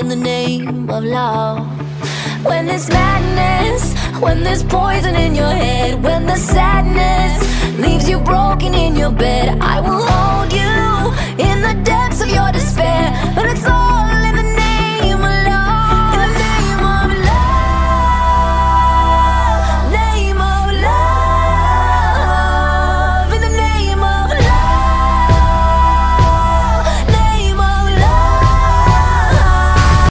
in the name of love. When there's madness, when there's poison in your head, when the sadness leaves you broken in your bed.